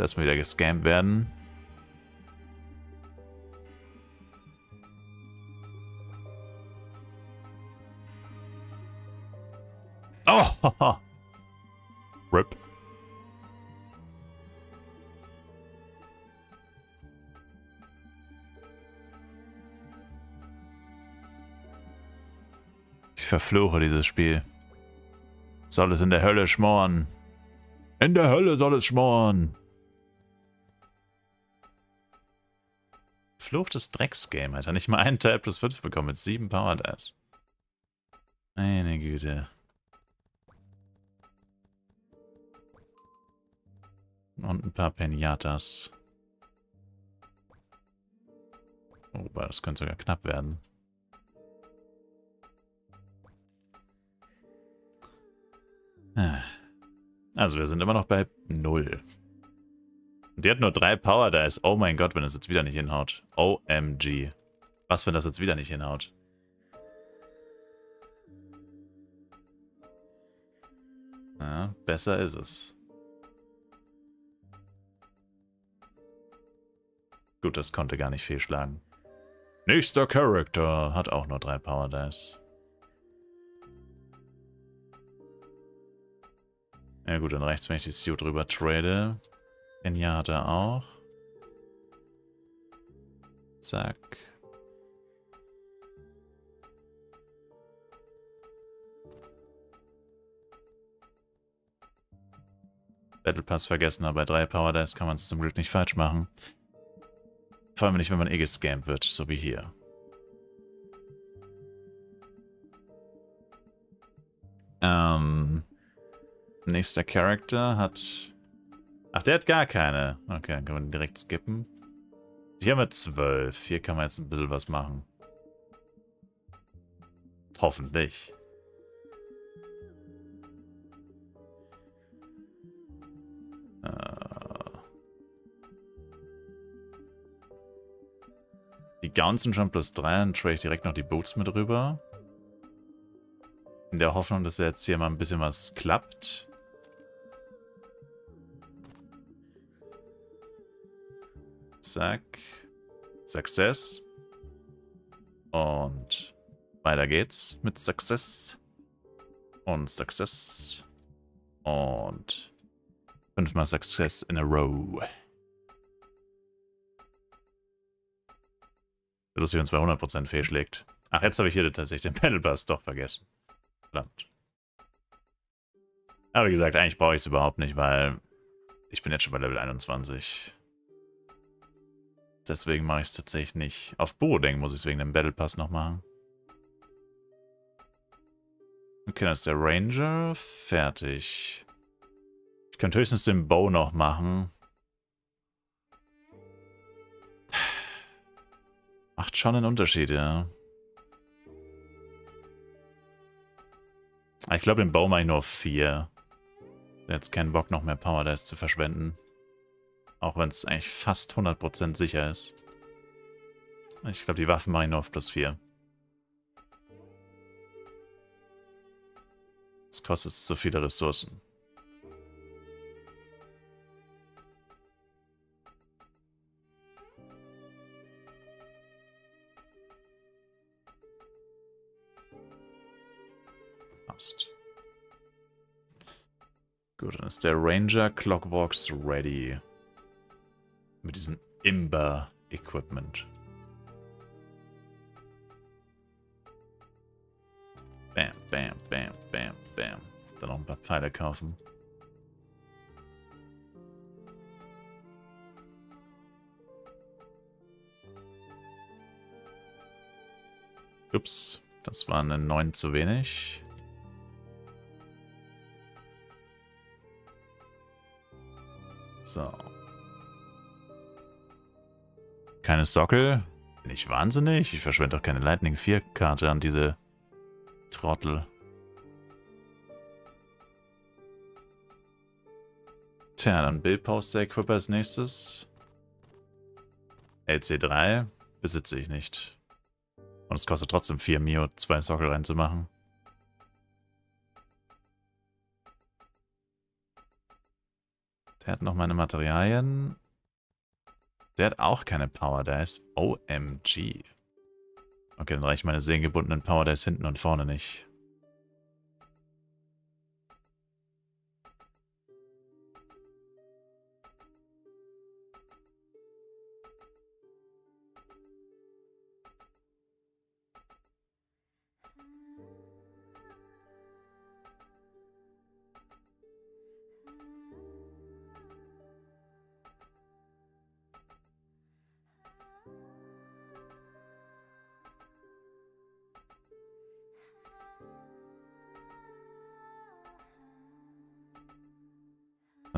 erstmal wieder gescampt werden. Oh! Rip. Ich verfluche dieses Spiel. Soll es in der Hölle schmoren? In der Hölle soll es schmoren! Fluchtes Drecksgame, Alter. Nicht mal einen Teil plus 5 bekommen mit 7 Power Dice. Meine Güte. Und ein paar Peniatas. Oh, das könnte sogar knapp werden. Also wir sind immer noch bei 0. Die hat nur drei Power Dice. Oh mein Gott, wenn das jetzt wieder nicht hinhaut. OMG. Was, wenn das jetzt wieder nicht hinhaut? Ja, besser ist es. Gut, das konnte gar nicht fehlschlagen. Nächster Charakter hat auch nur drei Power Dice. Ja gut, dann reicht's, wenn ich die Sue drüber trade. Enya hat er auch. Zack. Battle Pass vergessen, aber bei drei Power Dice kann man es zum Glück nicht falsch machen. Vor allem nicht, wenn man eh gescampt wird, so wie hier. Ähm, nächster Charakter hat... Ach, der hat gar keine. Okay, dann kann man direkt skippen. Hier haben wir zwölf. Hier kann man jetzt ein bisschen was machen. Hoffentlich. Die Gowns sind schon plus 3, dann trade ich direkt noch die Boots mit rüber. In der Hoffnung, dass jetzt hier mal ein bisschen was klappt. Zack. Success. Und weiter geht's mit Success. Und Success. Und fünfmal Success in a row. Lustig, wenn es bei 100% fehlschlägt. Ach, jetzt habe ich hier tatsächlich den Pedal Bus doch vergessen. Verdammt. Aber wie gesagt, eigentlich brauche ich es überhaupt nicht, weil ich bin jetzt schon bei Level 21. Deswegen mache ich es tatsächlich nicht. Auf Borodeng muss ich es wegen dem Battle Pass noch machen. Okay, dann ist der Ranger fertig. Ich könnte höchstens den Bow noch machen. Macht schon einen Unterschied, ja. Ich glaube, den Bau mache ich nur auf 4. Jetzt keinen Bock, noch mehr Power Dice zu verschwenden. Auch wenn es eigentlich fast 100% sicher ist. Ich glaube, die Waffen mache ich nur auf plus 4. Jetzt kostet zu viele Ressourcen. Passt. Gut, dann ist der Ranger Clockworks ready. Mit diesem Imber-Equipment. Bam, bam, bam, bam, bam. Dann noch ein paar Pfeile kaufen. Ups, das waren eine 9 zu wenig. So. Keine Sockel? Bin ich wahnsinnig? Ich verschwende doch keine Lightning 4 Karte an diese Trottel. Tja, dann Bill Poster Equipper als nächstes. LC3 besitze ich nicht. Und es kostet trotzdem 4 Mio, zwei Sockel reinzumachen. Der hat noch meine Materialien. Der hat auch keine Power Dice. OMG. Okay, dann reichen meine sehengebundenen Power Dice hinten und vorne nicht.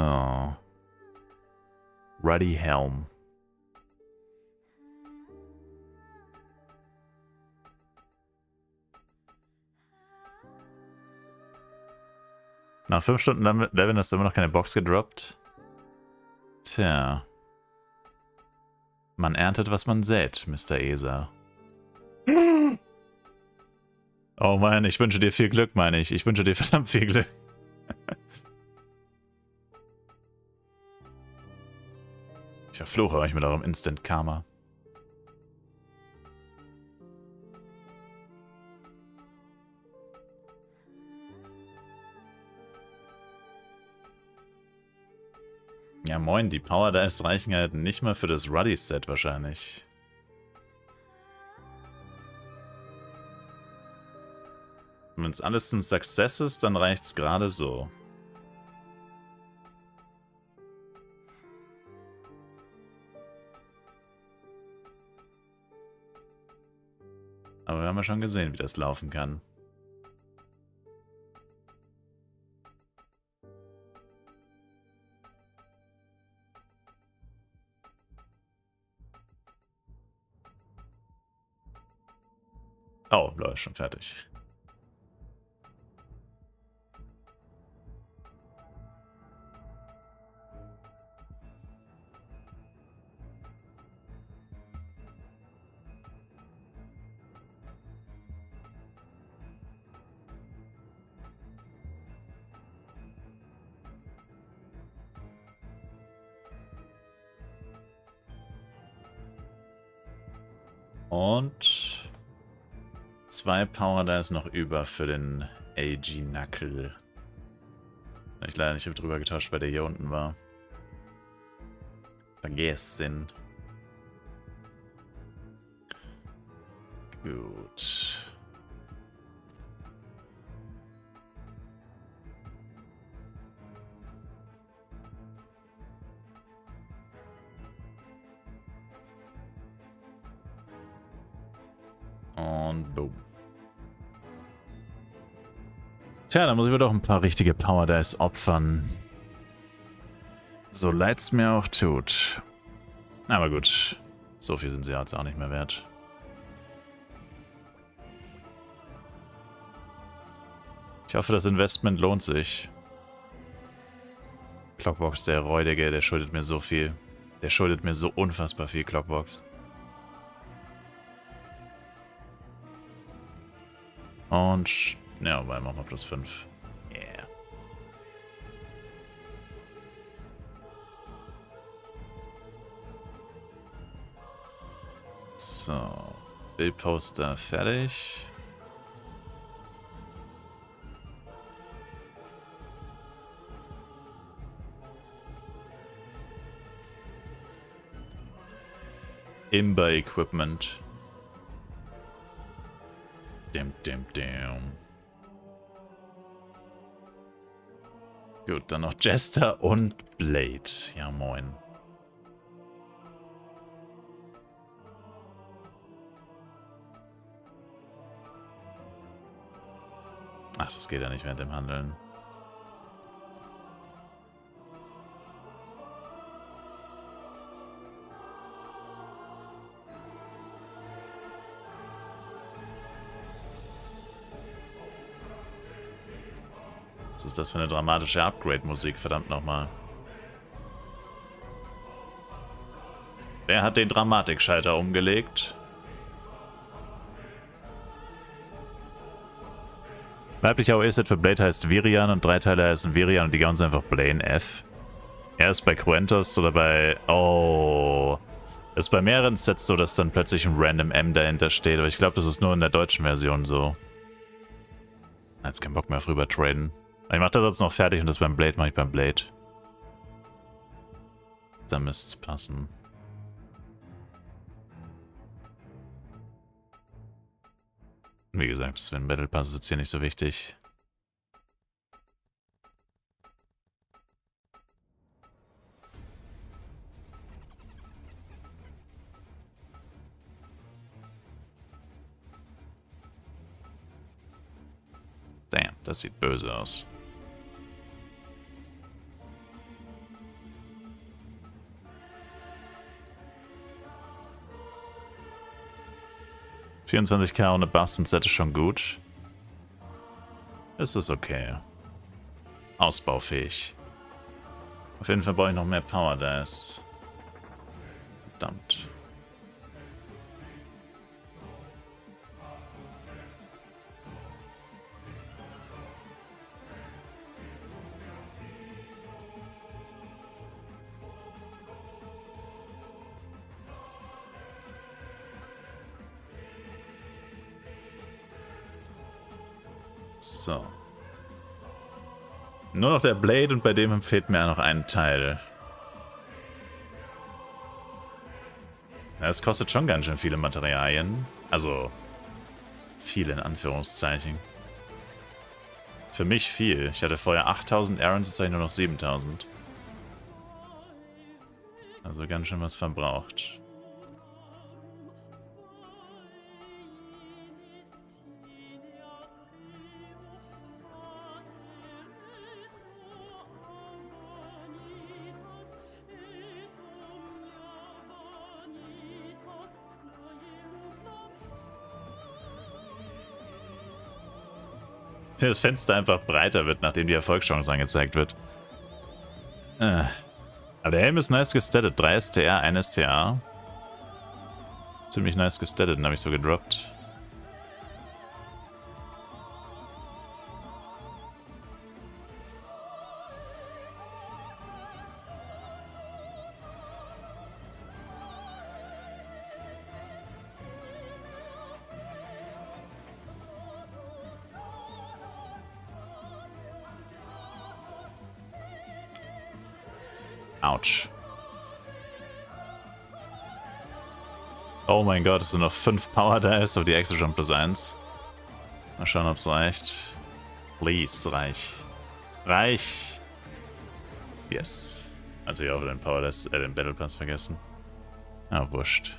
Oh. Ruddy Helm. Nach fünf Stunden Leveln hast du immer noch keine Box gedroppt. Tja. Man erntet, was man sät, Mr. Esa. Oh Mann, ich wünsche dir viel Glück, meine ich. Ich wünsche dir verdammt viel Glück. Verfluche euch mit eurem Instant Karma. Ja moin, die Power Dice reichen halt nicht mal für das Ruddy-Set wahrscheinlich. Wenn es alles ein Success ist, dann reicht es gerade so. Aber wir haben ja schon gesehen, wie das laufen kann. Oh, Leute, schon fertig. Zwei Power da ist noch über für den AG Knuckle. Ich leider nicht drüber getauscht, weil der hier unten war. Vergessen. Gut. Und boom. Tja, da muss ich mir doch ein paar richtige Power Dice opfern. So leid's mir auch tut. Aber gut, so viel sind sie jetzt auch nicht mehr wert. Ich hoffe, das Investment lohnt sich. Clockbox, der Räudige, der schuldet mir so viel. Der schuldet mir so unfassbar viel, Clockbox. Und, ja, weil machen wir plus 5. Yeah. So, Bildposter fertig. Imber Equipment. Dim, dim, dim. Gut, dann noch Jester und Blade. Ja, moin. Ach, das geht ja nicht während dem Handeln. Ist das für eine dramatische Upgrade-Musik, verdammt nochmal. Wer hat den Dramatikschalter umgelegt? Weiblicher OE-Set für Blade heißt Virian und drei Teile heißen Virian und die ganze einfach Blaine F. Erst bei Quentos oder bei... Oh... ist bei mehreren Sets so, dass dann plötzlich ein random M dahinter steht, aber ich glaube, das ist nur in der deutschen Version so. Jetzt keinen Bock mehr auf rüber traden. Ich mache das jetzt noch fertig und das beim Blade mache ich beim Blade. Da müsste es passen. Wie gesagt, Sven Battle Pass ist jetzt hier nicht so wichtig. Damn, das sieht böse aus. ...24k ohne Buffs und Set ist schon gut. Es ist okay. Ausbaufähig. Auf jeden Fall brauche ich noch mehr Power Dice. Verdammt. Nur noch der Blade und bei dem fehlt mir noch ein Teil. Ja, es kostet schon ganz schön viele Materialien. Also, viele in Anführungszeichen. Für mich viel. Ich hatte vorher 8000 Arons, jetzt habe ich nur noch 7000. Also ganz schön was verbraucht. das Fenster einfach breiter wird, nachdem die Erfolgschance angezeigt wird. Äh. Aber der Helm ist nice gestattet. 3 STR, 1 STA. Ziemlich nice gestattet, den habe ich so gedroppt. Autsch. Oh mein Gott, es sind noch 5 Power Dice auf die Extra Jump plus 1. Mal schauen, ob es reicht. Please, reich. Reich. Yes. Also ich habe den Power Dice, äh, den Battle Pass vergessen. Ah, wurscht.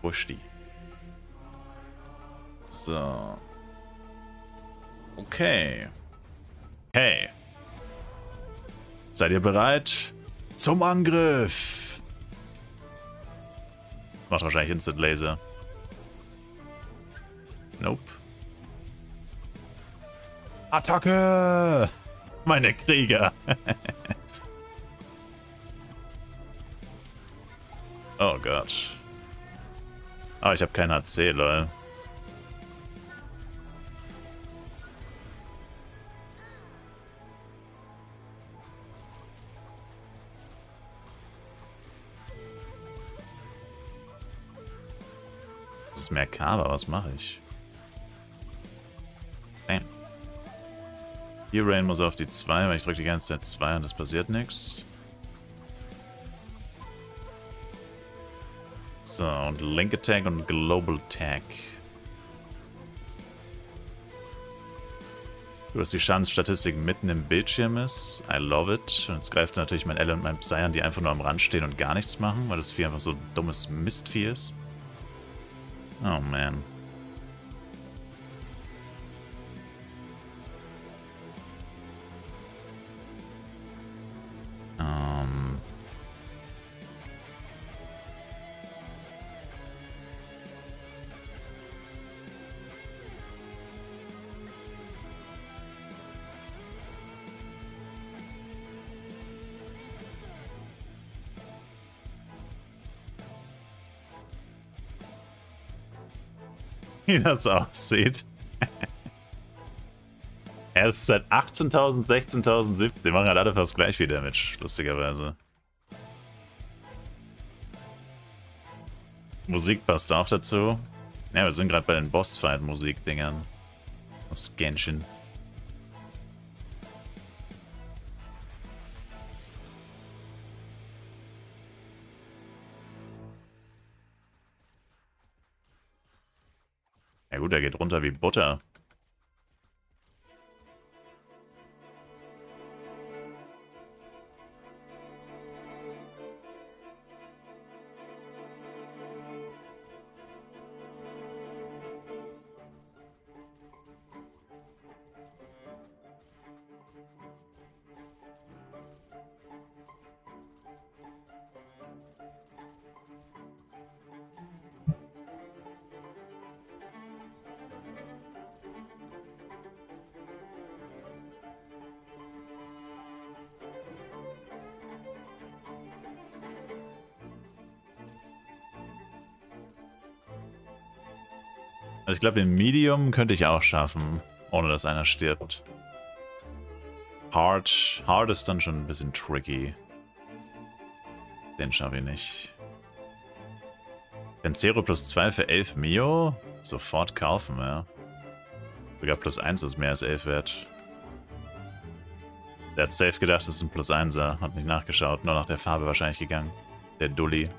Wurscht So. Okay. Hey. Seid ihr bereit? Zum Angriff! Macht wahrscheinlich Instant Laser. Nope. Attacke! Meine Krieger! oh Gott. Ah, ich habe kein HC, lol. Ist Merkaba, was mache ich? Bam. Hier Rain muss auf die 2, weil ich drücke die ganze Zeit 2 und es passiert nichts. So, und Link Attack und Global Attack. Du dass die Schadensstatistik mitten im Bildschirm ist. I love it. Und jetzt greift natürlich mein L und mein Psy an, die einfach nur am Rand stehen und gar nichts machen, weil das Vieh einfach so dummes Mistvieh ist. Oh man. wie das aussieht. er ist seit 18.000, 16.000, 17.000. Die machen halt alle fast gleich viel Damage, lustigerweise. Musik passt auch dazu. Ja, wir sind gerade bei den Bossfight-Musik-Dingern. Aus Genshin. water. Also ich glaube, den Medium könnte ich auch schaffen, ohne dass einer stirbt. Hard, Hard ist dann schon ein bisschen tricky. Den schaffe ich nicht. Zero plus 2 für 11 Mio? Sofort kaufen, ja. Sogar plus 1 ist mehr als 11 wert. Der hat safe gedacht, das ist ein plus 1er. Hat nicht nachgeschaut, nur nach der Farbe wahrscheinlich gegangen. Der Dulli.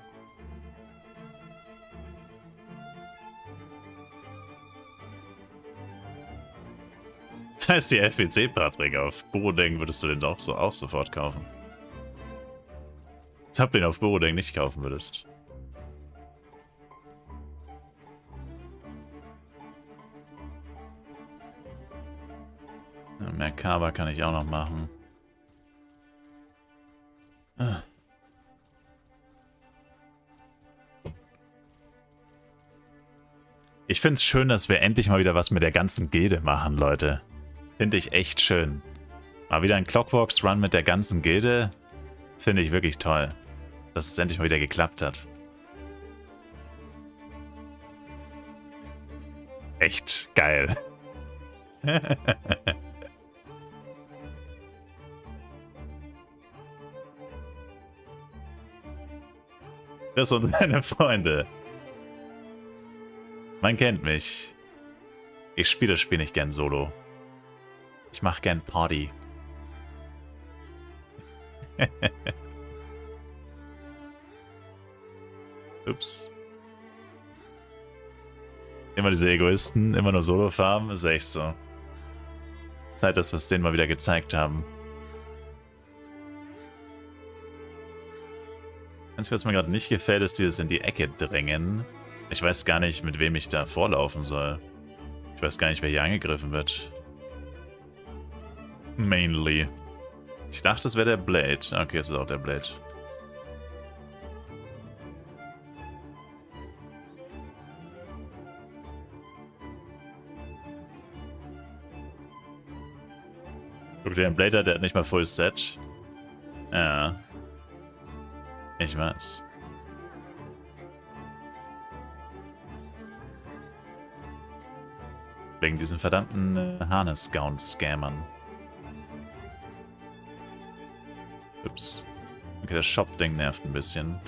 Da ist die FWC, Patrick. Auf Borodeng würdest du den doch so auch sofort kaufen. Ich hab den auf Borodeng nicht kaufen würdest. Merkaba kann ich auch noch machen. Ich find's schön, dass wir endlich mal wieder was mit der ganzen Gilde machen, Leute. Finde ich echt schön. Mal wieder ein Clockworks Run mit der ganzen Gilde. Finde ich wirklich toll. Dass es endlich mal wieder geklappt hat. Echt geil. Das sind seine Freunde. Man kennt mich. Ich spiele das Spiel nicht gern solo. Ich mache gern Party. Ups. Immer diese Egoisten, immer nur Solo farben, ist echt so. Zeit, dass wir es denen mal wieder gezeigt haben. Eins, was mir gerade nicht gefällt, ist dieses in die Ecke drängen. Ich weiß gar nicht, mit wem ich da vorlaufen soll. Ich weiß gar nicht, wer hier angegriffen wird. Mainly. Ich dachte, es wäre der Blade. Okay, es ist auch der Blade. Guck dir den Blade der hat nicht mal Full Set. Ja. Ich weiß. Wegen diesen verdammten äh, Harness-Gown-Scammern. Ups. Okay, das Shop-Ding nervt ein bisschen.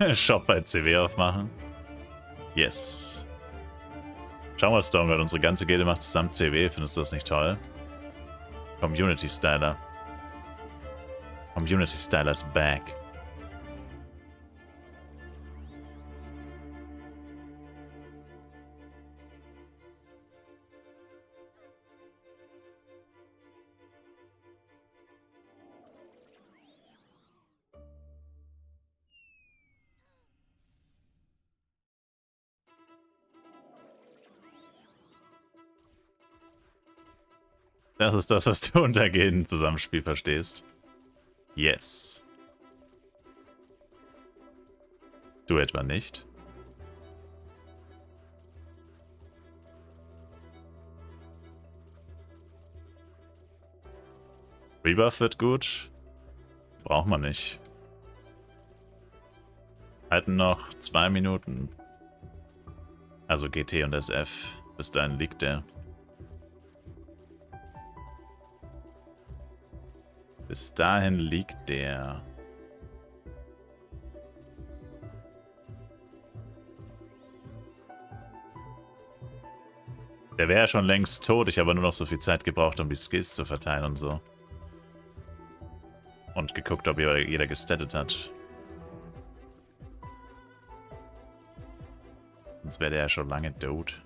Shop bei CW aufmachen. Yes. Schauen wir, Stormguard. Unsere ganze Gilde macht zusammen CW. Findest du das nicht toll? Community Styler. Community Styler is back. Das ist das, was du unter Gilden Zusammenspiel verstehst. Yes. Du etwa nicht? Rebuff wird gut. Braucht man nicht. Halten noch zwei Minuten. Also GT und SF Bis dahin liegt der. Bis dahin liegt der. Der wäre schon längst tot. Ich habe nur noch so viel Zeit gebraucht, um die Skills zu verteilen und so. Und geguckt, ob jeder gestattet hat. Sonst wäre der ja schon lange tot.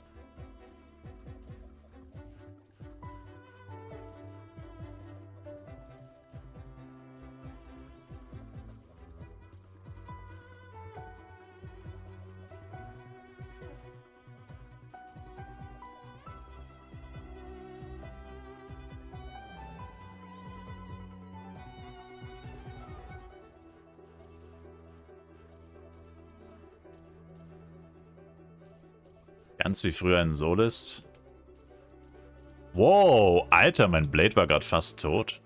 Ganz wie früher in Solis. Wow, Alter, mein Blade war gerade fast tot.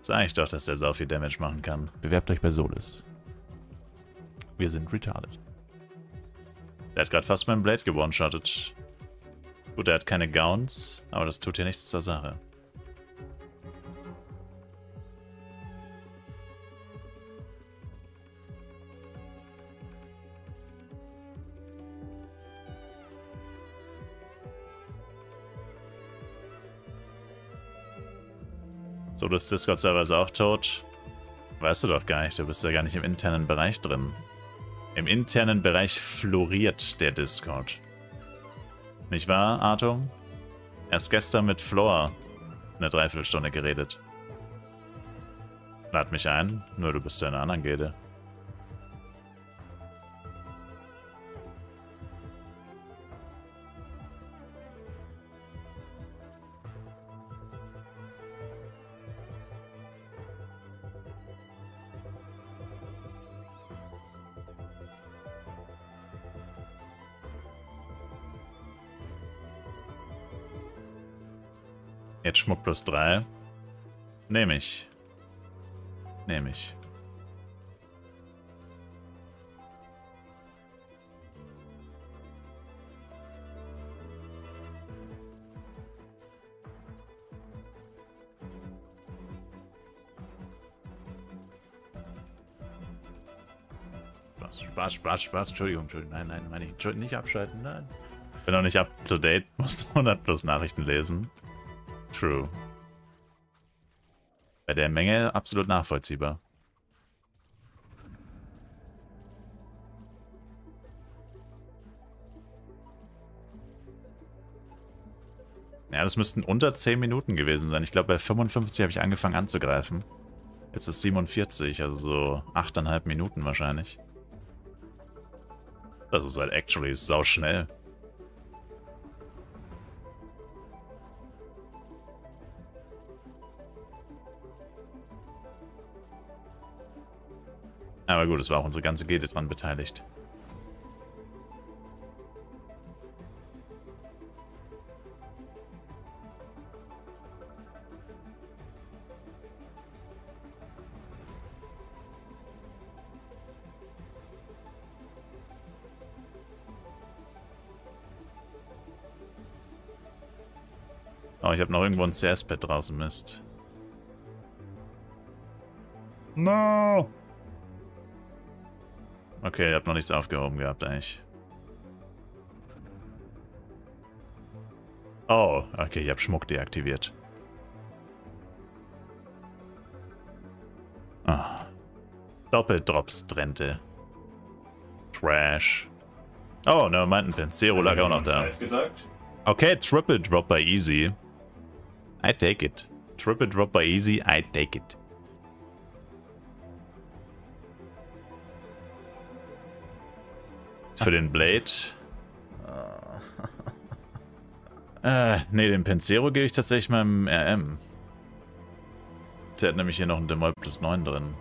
Sag ich doch, dass der sau viel Damage machen kann. Bewerbt euch bei Solis. Wir sind retarded. Der hat gerade fast mein Blade gewone-shottet. Gut, er hat keine Gowns, aber das tut ja nichts zur Sache. So, das Discord-Server ist auch tot. Weißt du doch gar nicht, du bist ja gar nicht im internen Bereich drin. Im internen Bereich floriert der Discord. Nicht wahr, Artung? Erst gestern mit Floor eine Dreiviertelstunde geredet. Lad mich ein, nur du bist ja in einer anderen Gilde. Jetzt Schmuck plus 3. Nehme ich. Nehme ich. Spaß, Spaß, Spaß. Entschuldigung, Entschuldigung. Nein, nein, meine ich. Nicht abschalten, nein. Bin noch nicht up to date, musst 100 plus Nachrichten lesen. True. Bei der Menge absolut nachvollziehbar. Ja, das müssten unter 10 Minuten gewesen sein. Ich glaube, bei 55 habe ich angefangen anzugreifen. Jetzt ist 47, also so 8,5 Minuten wahrscheinlich. Das ist halt actually sau schnell. Aber gut, es war auch unsere ganze Gilde dran beteiligt. Oh, ich habe noch irgendwo ein CS-Pad draußen, Mist. No! Okay, ihr habt noch nichts aufgehoben gehabt eigentlich. Oh, okay, ich habe Schmuck deaktiviert. Ah. Doppeldrops-Trente. Trash. Oh, ne, meinten Pin. Zero lag auch noch da. Okay, Triple Drop by Easy. I take it. Triple Drop by Easy, I take it. Für den Blade. äh, nee, den Pensero gebe ich tatsächlich meinem RM. Der hat nämlich hier noch einen Demol plus 9 drin.